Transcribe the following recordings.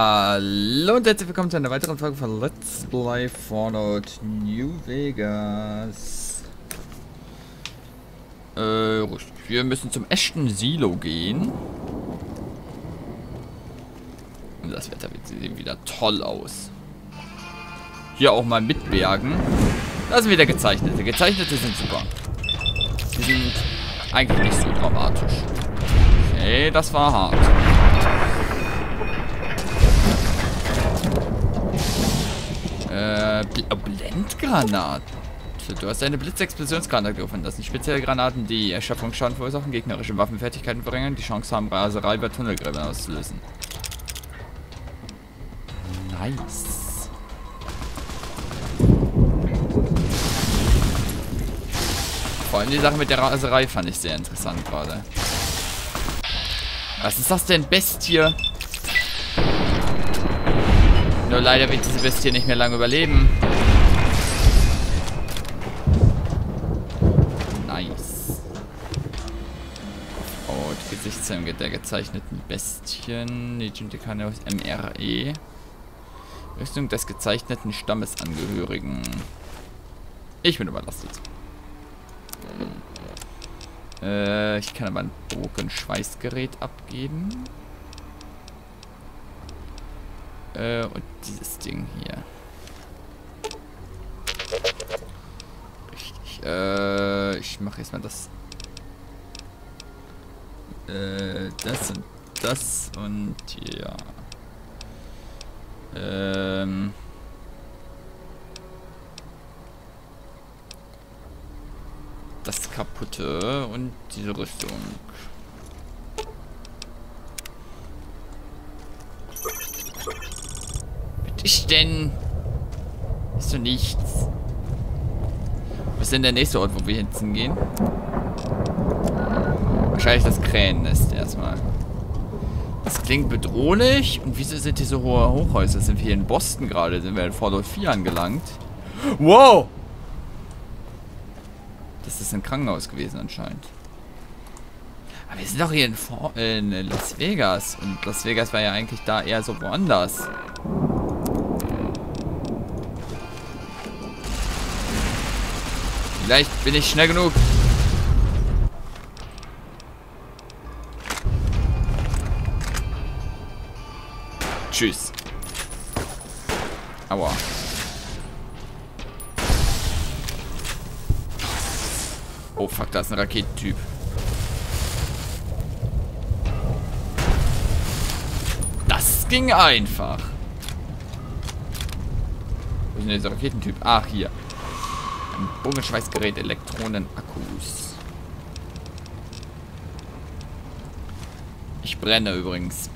Hallo und herzlich willkommen zu einer weiteren Folge von Let's Play Fallout New Vegas. Äh. Wir müssen zum echten Silo gehen. Und das Wetter sieht wieder toll aus. Hier auch mal mit Bergen. Das sind wieder gezeichnete. Gezeichnete sind super. Die sind eigentlich nicht so dramatisch. Okay, das war hart. Äh, Bl oh. Du hast eine Blitzexplosionsgranate. Das sind spezielle Granaten, die Erschöpfungsschaden verursachen, gegnerische Waffenfertigkeiten verringern, die Chance haben, Raserei bei Tunnelgräbern auszulösen. Nice. Vor allem die Sache mit der Raserei fand ich sehr interessant gerade. Was ist das denn, Bestie? Nur leider wird diese Bestie nicht mehr lange überleben. Nice. Oh, die Gesichtszellen der gezeichneten Bestien. Legend-Dekane aus MRE. Rüstung des gezeichneten Stammesangehörigen. Ich bin überlastet. Äh, ich kann aber ein Bogenschweißgerät abgeben. Äh, und dieses Ding hier. Richtig. Äh, ich mache erstmal das. Äh, das und das und ja. Ähm. Das kaputte und diese Rüstung. Ich denn? Ist so nichts. Was ist denn der nächste Ort, wo wir jetzt hingehen? Wahrscheinlich das Kränennest erstmal. Das klingt bedrohlich. Und wieso sind hier so hohe Hochhäuser? Sind wir hier in Boston gerade? Sind wir in Fallout 4 angelangt? Wow! Das ist ein Krankenhaus gewesen anscheinend. Aber wir sind doch hier in, in Las Vegas. Und Las Vegas war ja eigentlich da eher so woanders. Vielleicht bin ich schnell genug. Tschüss. Aua. Oh fuck, da ist ein Raketentyp. Das ging einfach. Wo ist denn dieser Raketentyp? Ach, hier. Bogenschweißgerät, Elektronen, Akkus. Ich brenne übrigens.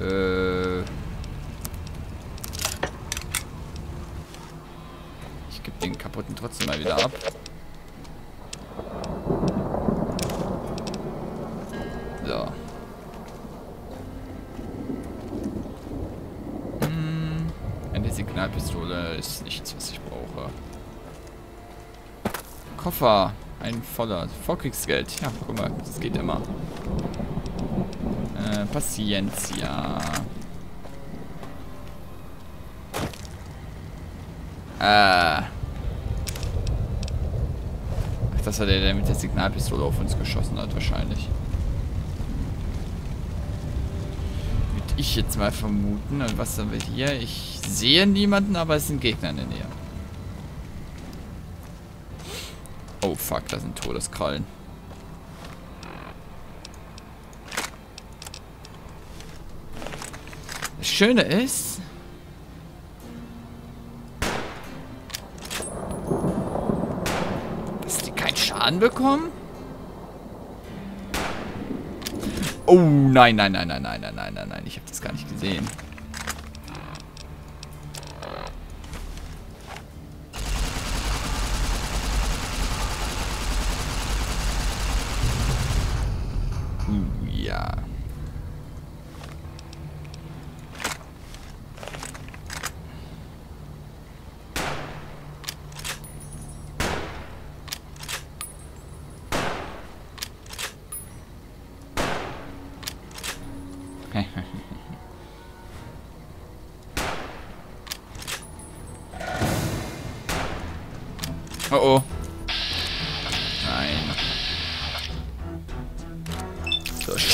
Äh. Ich gebe den kaputten trotzdem mal wieder ab. Signalpistole ist nichts, was ich brauche. Koffer. Ein voller. Vorkriegsgeld. Ja, guck mal, das geht immer. Äh, Paciencia. Äh. Ach, das war der, der mit der Signalpistole auf uns geschossen hat, wahrscheinlich. Ich jetzt mal vermuten. Und was haben wir hier? Ich sehe niemanden, aber es sind Gegner in der Nähe. Oh fuck, da sind Todeskrallen. Das Schöne ist... Dass die keinen Schaden bekommen? Oh, nein, nein, nein, nein, nein, nein, nein, nein, nein. Ich habe das gar nicht gesehen. Uh, ja.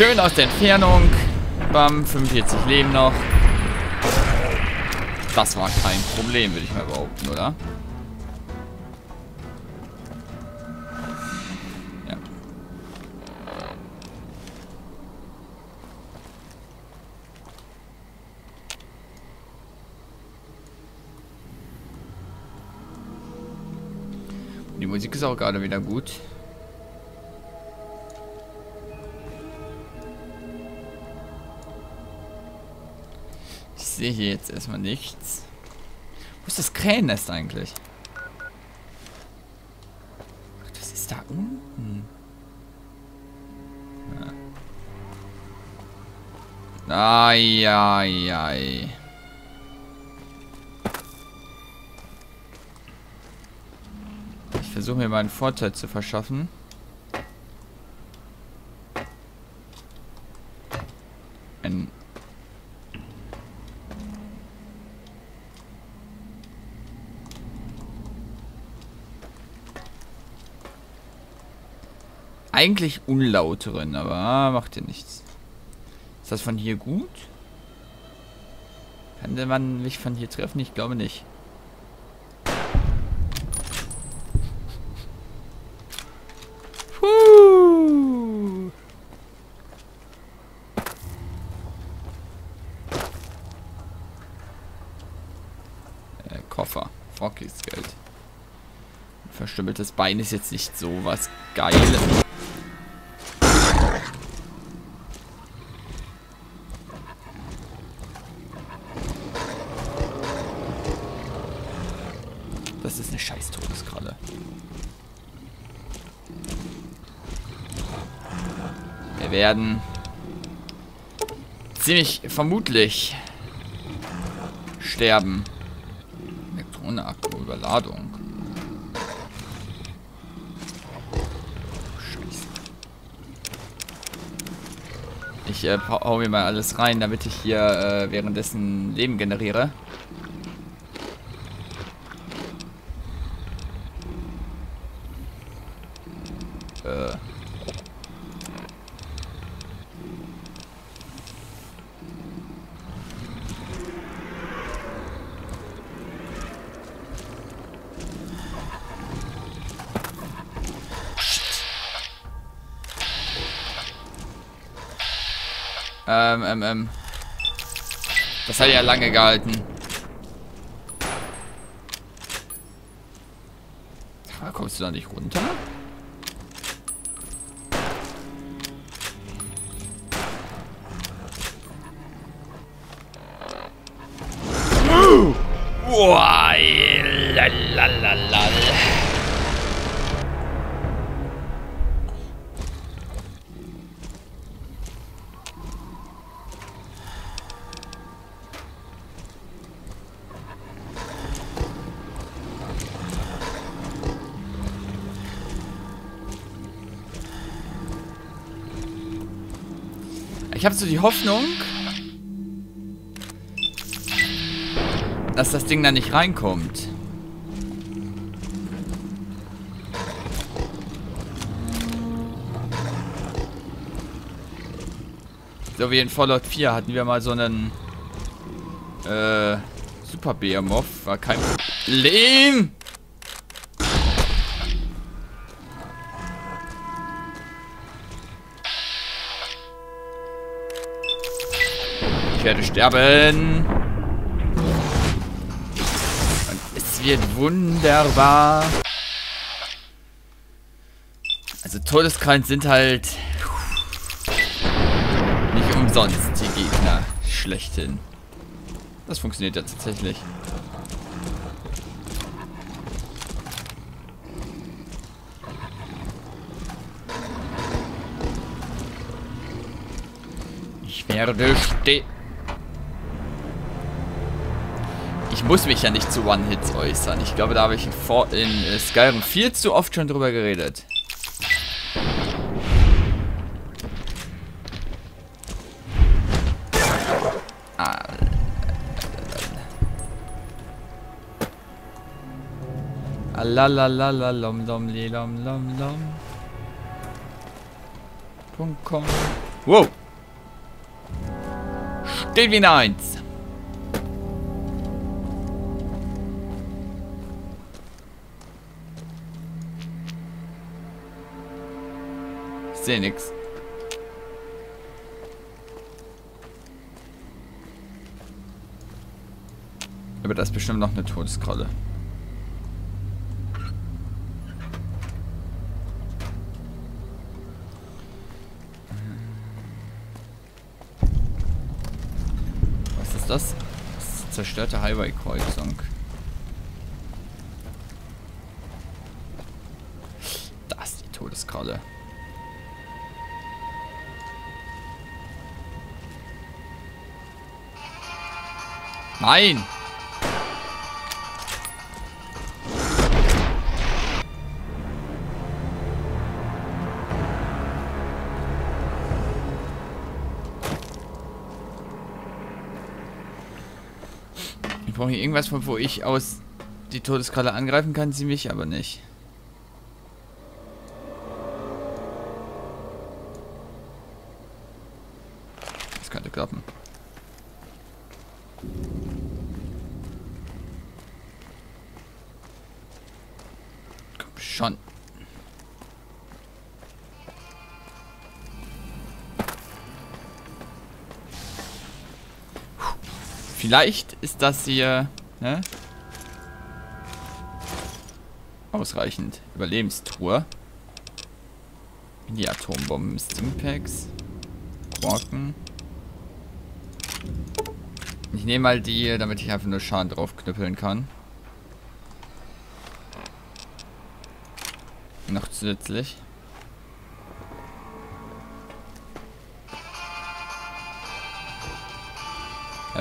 Schön aus der Entfernung. Bam, 45 Leben noch. Das war kein Problem, würde ich mal behaupten, oder? Ja. Die Musik ist auch gerade wieder gut. Sehe hier jetzt erstmal nichts. Wo ist das Krähennest eigentlich? Ach, das ist da unten. Ja. Ich versuche mir mal einen Vorteil zu verschaffen. Ein eigentlich unlauteren, aber macht ja nichts. Ist das von hier gut? Kann der Mann mich von hier treffen? Ich glaube nicht. Puh. Äh, Koffer. Fockys Geld. Verstümmeltes Bein ist jetzt nicht so was Geiles. Das ist eine scheiß Todeskralle. Wir werden ziemlich vermutlich sterben. Elektroneakku-Überladung. Scheiße. Ich äh, hau mir mal alles rein, damit ich hier äh, währenddessen Leben generiere. Ähm. Das hat ja lange gehalten. Kommst du da nicht runter? Boah, lalalala. Ich habe so die Hoffnung, dass das Ding da nicht reinkommt. So wie in Fallout 4 hatten wir mal so einen äh, Super Behemoth. War kein Problem. Ich werde sterben. Und es wird wunderbar. Also Todeskrallen sind halt nicht umsonst die Gegner schlechthin. Das funktioniert ja tatsächlich. Ich werde stehen. muss mich ja nicht zu One-Hits äußern. Ich glaube, da habe ich in, in Skyrim viel zu oft schon drüber geredet. La la la la lom lom li lom lom lom. Punkt com. Wow. Steht wie eine Eins. Sehe nichts. Aber das ist bestimmt noch eine Todeskralle. Was ist das? Das ist zerstörte Highway-Kreuzung. Da ist die Todeskralle. Nein! Ich brauche hier irgendwas, von wo ich aus die Todeskralle angreifen kann, sie mich aber nicht. Vielleicht ist das hier, ne? Ausreichend. Überlebenstruhe. Die Atombomben, Stimpaks. Quarken. Ich nehme mal die, damit ich einfach nur Schaden drauf knüppeln kann. Noch zusätzlich.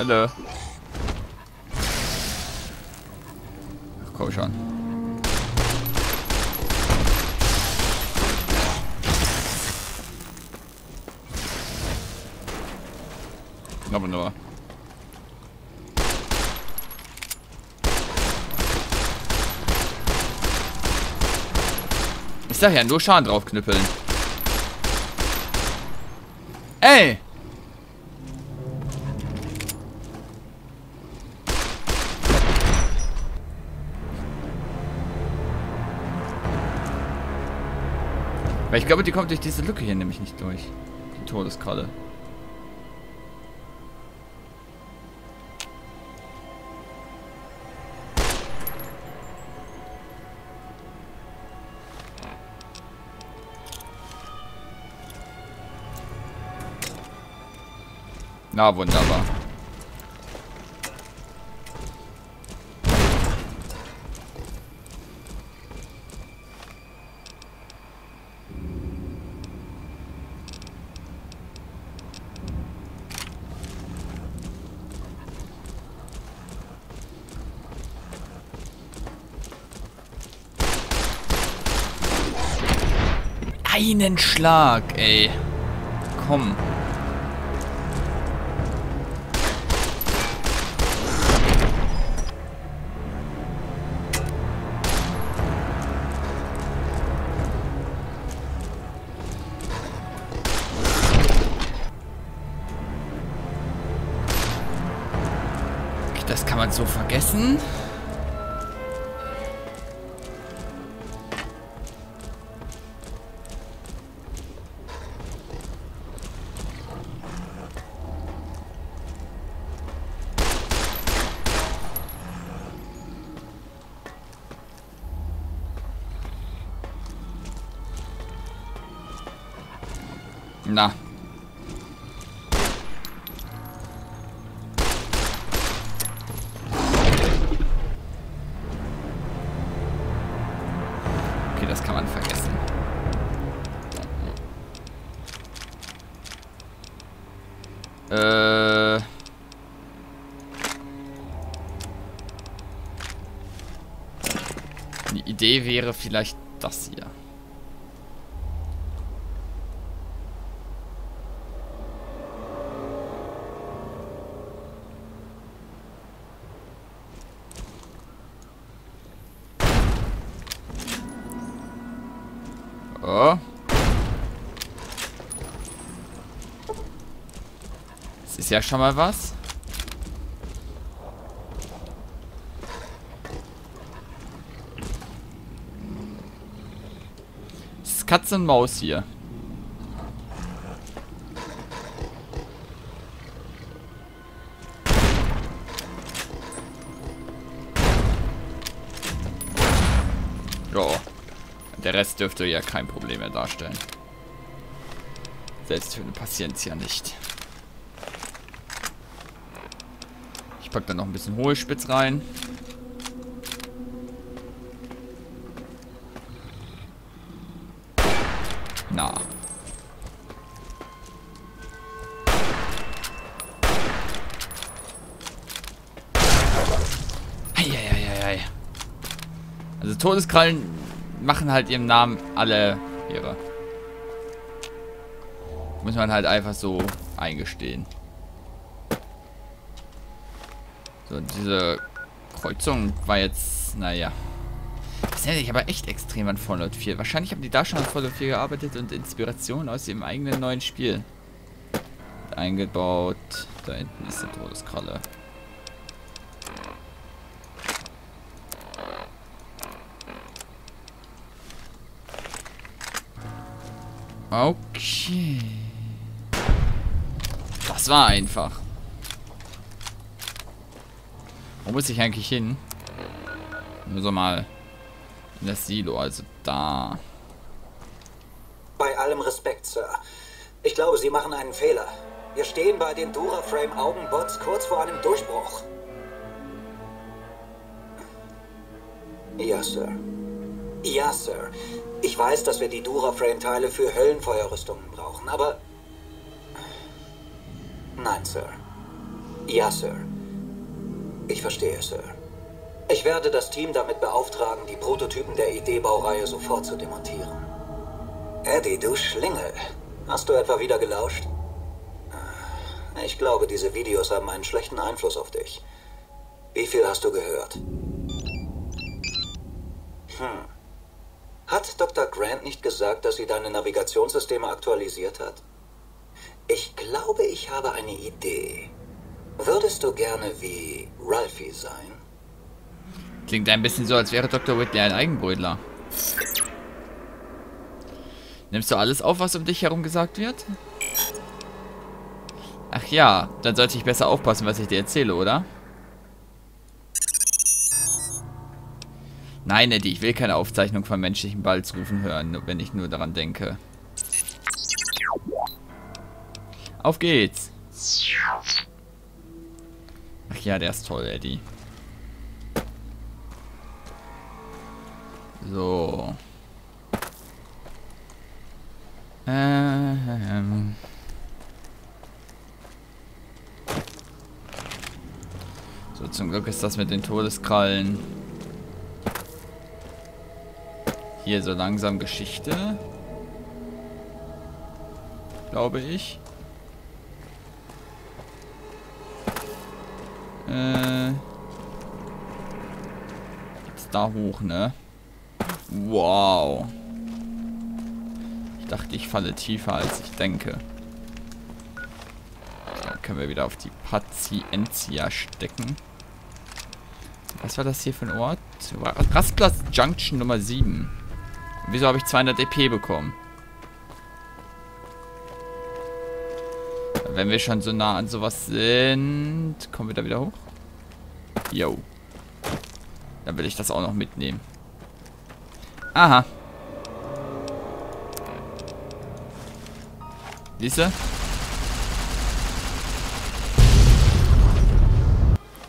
Hallo. Ach, komm schon. Aber nur. Ich sag ja, nur Schaden draufknüppeln. Ey! Weil ich glaube, die kommt durch diese Lücke hier nämlich nicht durch. Die Todeskralle. Na, wunderbar. Einen Schlag, ey. Komm. Das kann man so vergessen. Na. Okay, das kann man vergessen. Äh. Die Idee wäre vielleicht das hier. Ja schon mal was. Das Katze und Maus hier. Ja. Der Rest dürfte ja kein Problem mehr darstellen. Selbst für eine Patienz ja nicht. Ich packe da noch ein bisschen Hohlspitz rein. Na. Eieieiei. Also Todeskrallen machen halt ihrem Namen alle ihre. Muss man halt einfach so eingestehen. So, diese Kreuzung war jetzt, naja. Das erinnert sich aber echt extrem an Fallout 4. Wahrscheinlich haben die da schon an Fallout 4 gearbeitet und Inspiration aus ihrem eigenen neuen Spiel eingebaut. Da hinten ist der Todeskralle. Okay. Das war einfach. Wo muss ich eigentlich hin? Nur so mal in das Silo, also da. Bei allem Respekt, Sir. Ich glaube, Sie machen einen Fehler. Wir stehen bei den Duraframe-Augenbots kurz vor einem Durchbruch. Ja, Sir. Ja, Sir. Ich weiß, dass wir die Duraframe-Teile für Höllenfeuerrüstungen brauchen, aber... Nein, Sir. Ja, Sir. Ich verstehe, Sir. Ich werde das Team damit beauftragen, die Prototypen der ID-Baureihe sofort zu demontieren. Eddie, du Schlingel. Hast du etwa wieder gelauscht? Ich glaube, diese Videos haben einen schlechten Einfluss auf dich. Wie viel hast du gehört? Hm. Hat Dr. Grant nicht gesagt, dass sie deine Navigationssysteme aktualisiert hat? Ich glaube, ich habe eine Idee. Würdest du gerne wie Ralphie sein? Klingt ein bisschen so, als wäre Dr. Whitley ein Eigenbrötler. Nimmst du alles auf, was um dich herum gesagt wird? Ach ja, dann sollte ich besser aufpassen, was ich dir erzähle, oder? Nein, Eddie, ich will keine Aufzeichnung von menschlichen Balzrufen hören, wenn ich nur daran denke. Auf geht's. Ja, der ist toll, Eddie. So. Ähm. So, zum Glück ist das mit den Todeskrallen hier so langsam Geschichte. Glaube ich. Äh. Jetzt da hoch, ne? Wow. Ich dachte, ich falle tiefer, als ich denke. Dann können wir wieder auf die Pazientia stecken. Was war das hier für ein Ort? Rastplatz Junction Nummer 7. Wieso habe ich 200 EP bekommen? Wenn wir schon so nah an sowas sind... Kommen wir da wieder hoch? Yo. Dann will ich das auch noch mitnehmen. Aha. Siehste?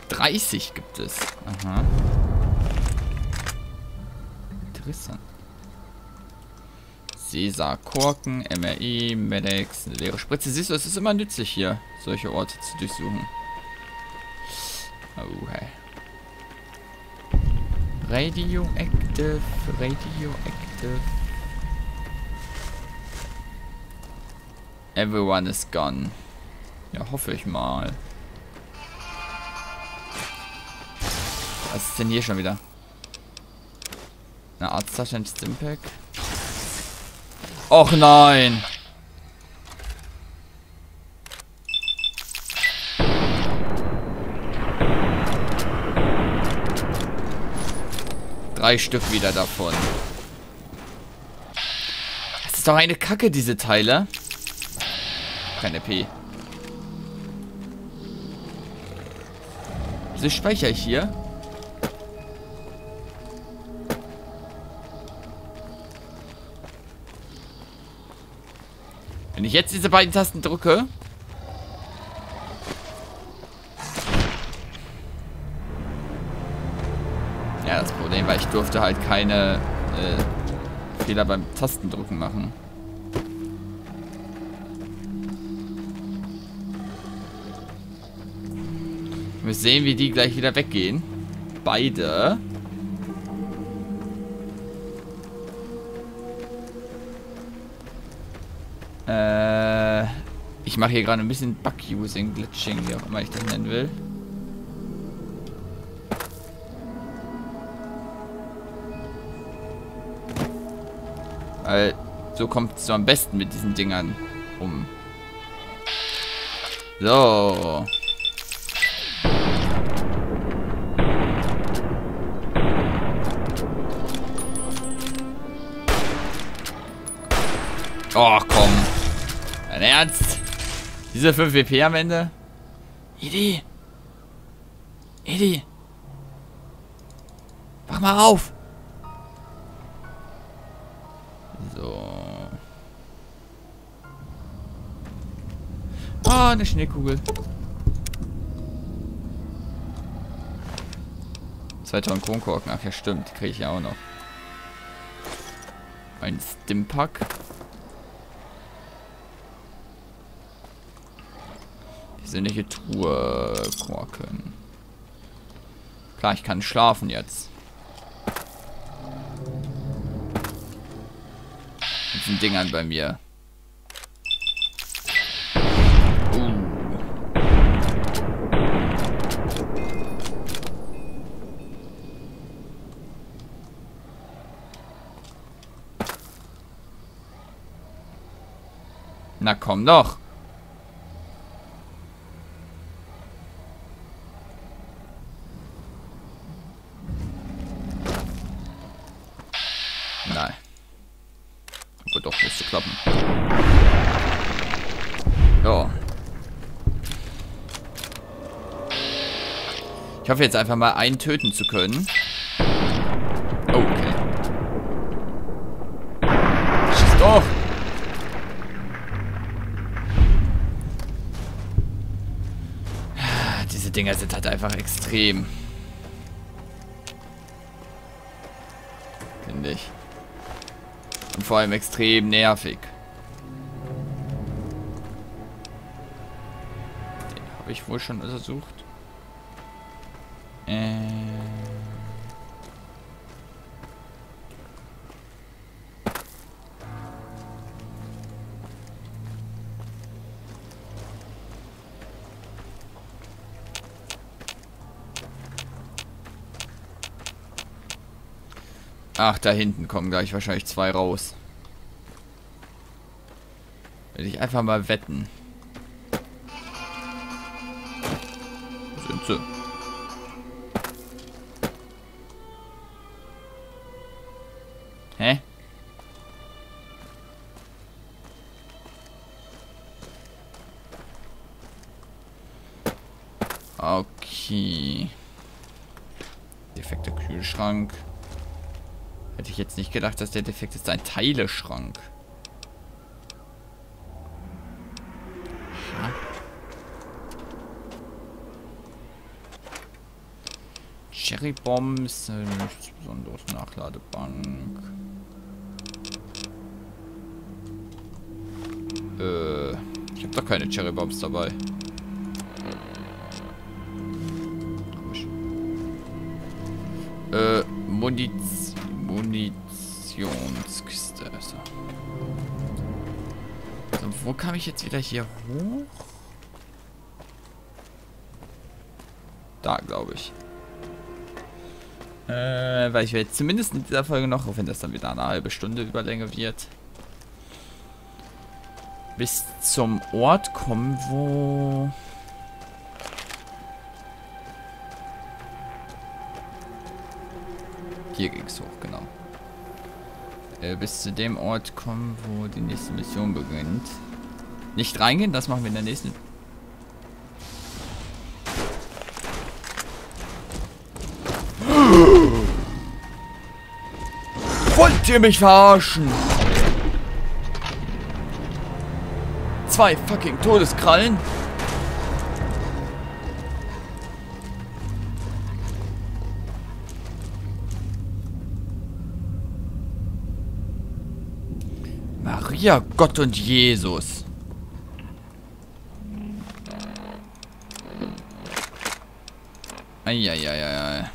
Dreißig gibt es. Aha. Interessant. Cäsar, Korken, MRI, Medex, eine leere Spritze. Siehst du, es ist immer nützlich hier, solche Orte zu durchsuchen. Oh, hey. Radioactive, radioactive. Everyone is gone. Ja, hoffe ich mal. Was ist denn hier schon wieder? Eine Arzttasche, ein Stimpack. Och nein. Drei Stück wieder davon. Das ist doch eine Kacke, diese Teile. Keine P. Wieso speichere ich hier? Wenn ich jetzt diese beiden Tasten drücke... durfte halt keine äh, Fehler beim Tastendrücken machen. Wir sehen, wie die gleich wieder weggehen. Beide. Äh, ich mache hier gerade ein bisschen Bug-Using, Glitching, wie auch immer ich das nennen will. Weil so kommt es am besten mit diesen Dingern um. So. Oh, komm. Dein Ernst? Diese 5 WP am Ende? Idi. Idi. Wach mal auf. Eine Schneekugel. 2000 Kronkorken. Ach ja, stimmt. Die kriege ich ja auch noch. Ein Stimpack. Sinnliche Truhe korken. Klar, ich kann schlafen jetzt. Mit den Dingern bei mir. Na komm doch. Nein. Aber doch, müsste klappen. Ja. Ich hoffe jetzt einfach mal einen töten zu können. Dinger sind halt einfach extrem. Finde ich. Und vor allem extrem nervig. Den habe ich wohl schon untersucht. Äh. Ach, da hinten kommen gleich wahrscheinlich zwei raus. Will ich einfach mal wetten. Sind sie? Ich jetzt nicht gedacht, dass der defekt ist. Ein Teileschrank. Aha. Cherry Bombs, äh, nichts besonderes. Nachladebank. Äh, ich habe doch keine Cherry Bombs dabei. Komisch. Äh, Munition. Munitionskiste. So. so. Wo kam ich jetzt wieder hier hoch? Da, glaube ich. Äh, weil ich werde zumindest in dieser Folge noch, auch wenn das dann wieder eine halbe Stunde Überlänge wird, bis zum Ort kommen, wo... Hier ging es hoch, genau. Äh, bis zu dem Ort kommen, wo die nächste Mission beginnt. Nicht reingehen, das machen wir in der nächsten. Wollt ihr mich verarschen? Zwei fucking Todeskrallen? Maria, Gott und Jesus. Eieieiei.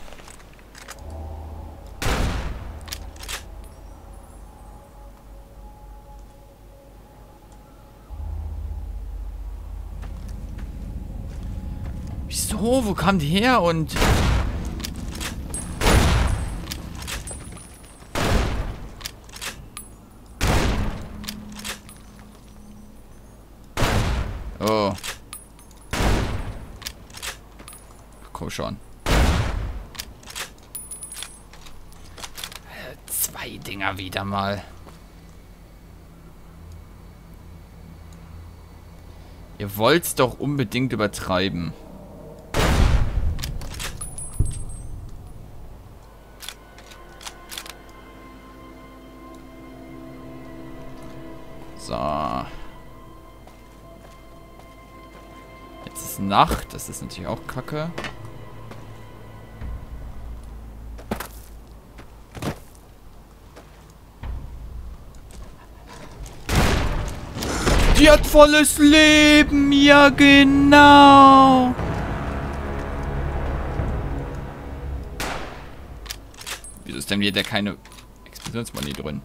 Wieso? Wo kam die her? Und... Oh. Komm schon. Zwei Dinger wieder mal. Ihr wollt's doch unbedingt übertreiben. So. Jetzt ist Nacht. Das ist natürlich auch kacke. Volles Leben. Ja, genau. Wieso ist denn hier der keine Explosionsmoney drin?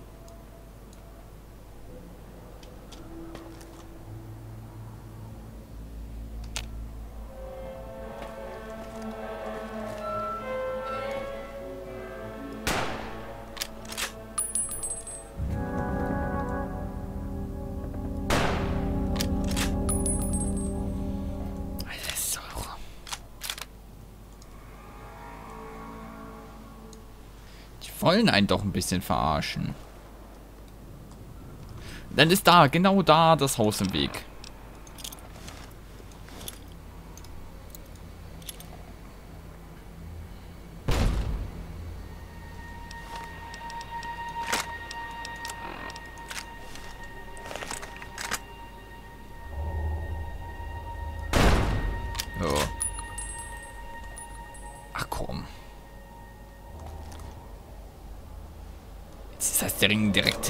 Wollen einen doch ein bisschen verarschen. Dann ist da, genau da, das Haus im Weg.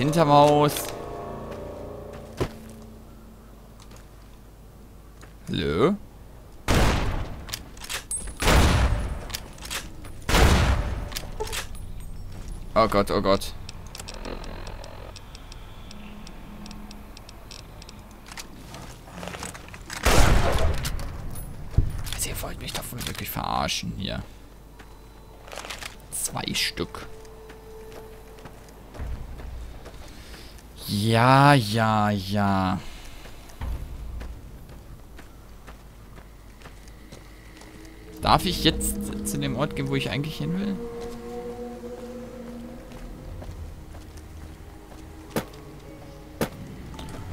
Hinterm Haus. Hallo? Oh Gott, oh Gott. Also ihr wollt mich doch wirklich verarschen hier. Zwei Stück. Ja, ja, ja. Darf ich jetzt zu dem Ort gehen, wo ich eigentlich hin will?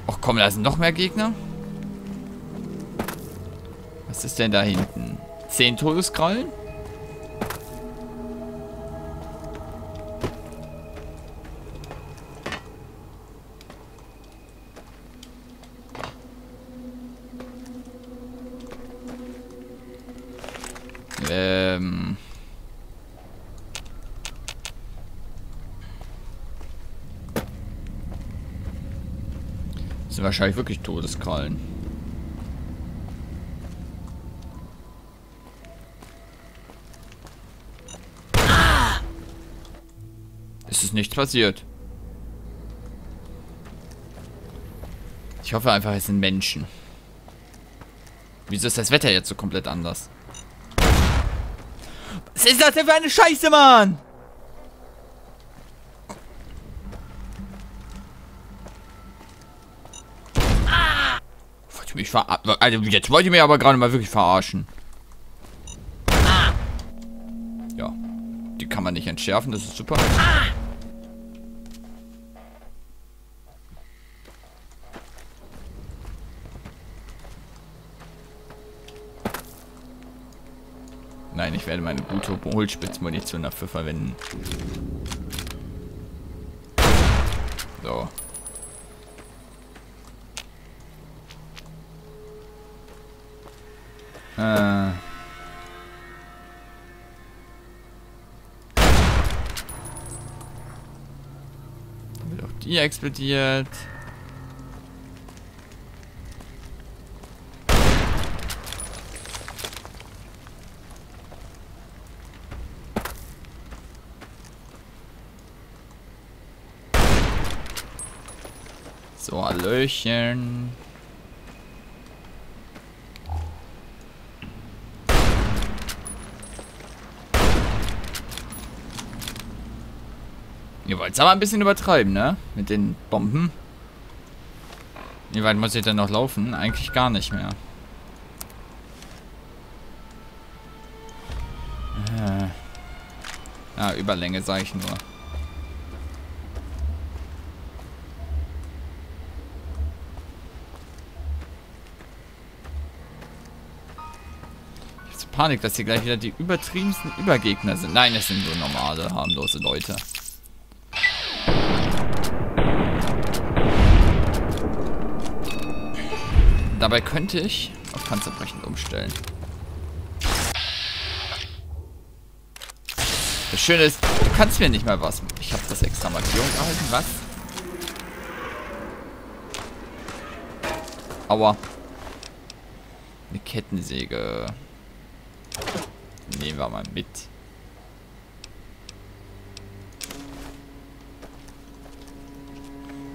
Ach komm, da sind noch mehr Gegner. Was ist denn da hinten? Zehn Todeskrallen? Das sind wahrscheinlich wirklich Todeskrallen. Es ist nichts passiert. Ich hoffe einfach, es sind Menschen. Wieso ist das Wetter jetzt so komplett anders? Was ist das denn für eine Scheiße, Mann? Mich verarschen? Also jetzt wollt ihr mir aber gerade mal wirklich verarschen. Ja. Die kann man nicht entschärfen, das ist super. Nein, ich werde meine gute Hohlspitzmunition dafür verwenden. So. Äh. Wird auch die explodiert. So, Hallöchen. Es aber ein bisschen übertreiben, ne? Mit den Bomben. Wie weit muss ich denn noch laufen? Eigentlich gar nicht mehr. Äh. Ja, Überlänge sage ich nur. Panik, dass hier gleich wieder die übertriebensten Übergegner sind. Nein, es sind nur normale, harmlose Leute. Dabei könnte ich auf Panzerbrechend umstellen. Das Schöne ist, du kannst mir nicht mal was. Ich habe das extra Markierung erhalten. Was? Aua. Eine Kettensäge. Nehmen wir mal mit.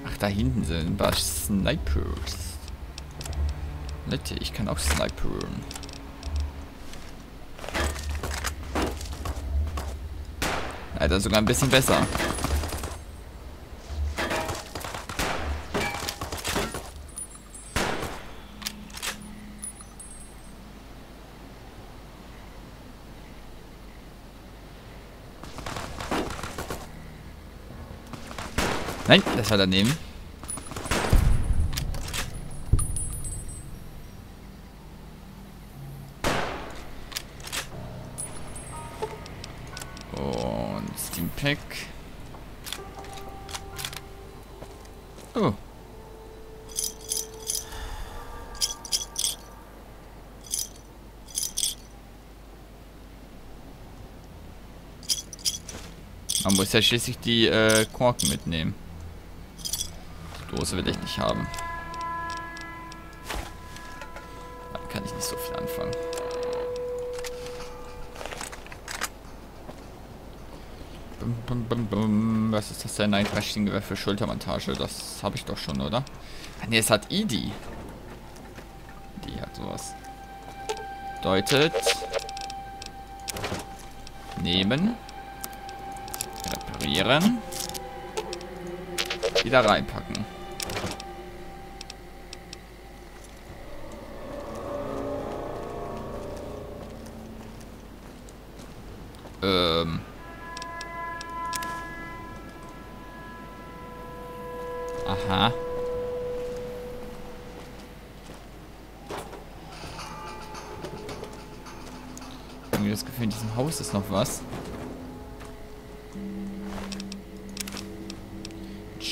Ach, da hinten sind ein paar Snipers. Leute, ich kann auch snipern. Leider sogar ein bisschen besser. Nein, das war daneben. Und Steam Pack. Oh. Man muss ja schließlich die äh, Korken mitnehmen. Die Dose will ich nicht haben. Damit kann ich nicht so viel anfangen. Bum, bum, bum. Was ist das denn? Ein Maschinengewehr für Schultermontage. Das habe ich doch schon, oder? Ah, ne, es hat Idi. Die hat sowas. Deutet. Nehmen. Reparieren. Wieder reinpacken. Ähm. Aha. Irgendwie das Gefühl, in diesem Haus ist noch was.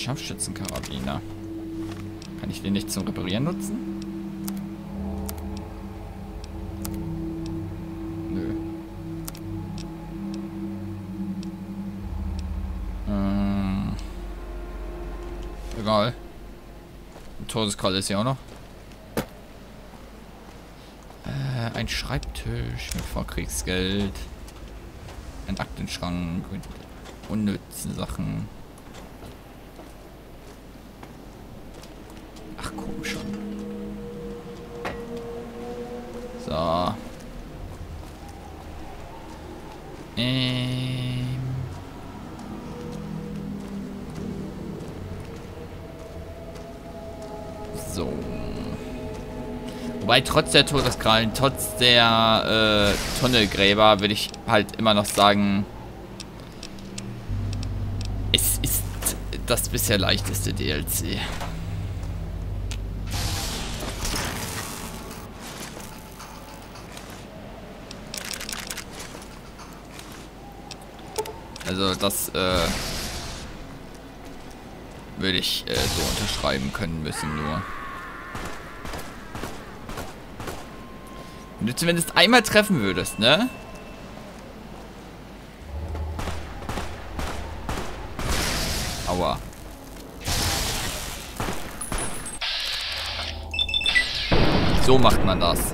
Scharfschützenkarabiner. Kann ich den nicht zum Reparieren nutzen? Nö. Ähm. Egal. Ein Todescall ist ja auch noch. Äh, ein Schreibtisch mit Vorkriegsgeld. Ein Aktenschrank mit unnützen Sachen. Wobei trotz der Todeskrallen, trotz der äh, Tunnelgräber, würde ich halt immer noch sagen, es ist das bisher leichteste DLC. Also das äh, würde ich äh, so unterschreiben können müssen nur. Wenn du zumindest einmal treffen würdest, ne? Aua. So macht man das.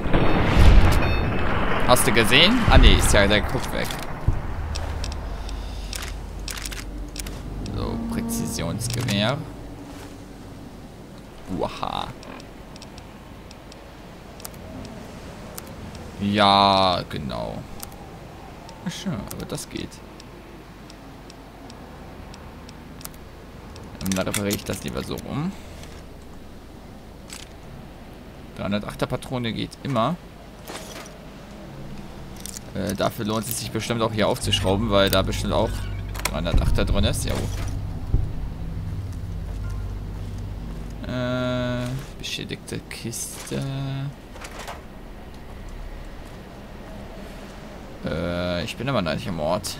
Hast du gesehen? Ah ne, ist ja der Kopf weg. Ja, genau. Ach schön, aber das geht. Dann repariere ich das lieber so rum. 308er Patrone geht immer. Äh, dafür lohnt es sich bestimmt auch hier aufzuschrauben, weil da bestimmt auch 308er drin ist. Ja. Äh, beschädigte Kiste. Äh, ich bin aber nicht am Ort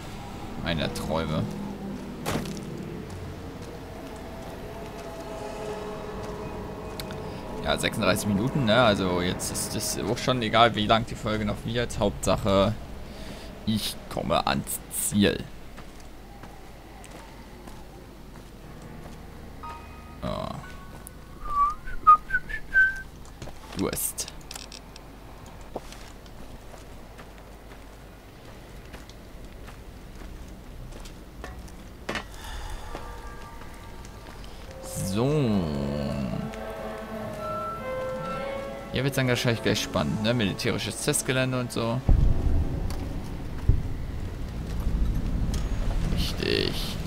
meiner Träume. Ja, 36 Minuten, ne? Also jetzt ist es auch schon egal, wie lang die Folge noch wird. Hauptsache, ich komme ans Ziel. Wird es dann wahrscheinlich gleich spannend, ne? Militärisches Testgelände und so. Richtig.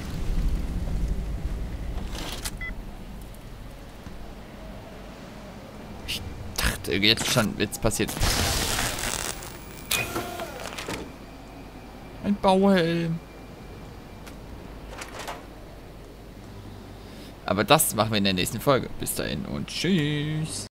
Ich dachte, jetzt schon, jetzt passiert. Ein Bauhelm. Aber das machen wir in der nächsten Folge. Bis dahin und tschüss.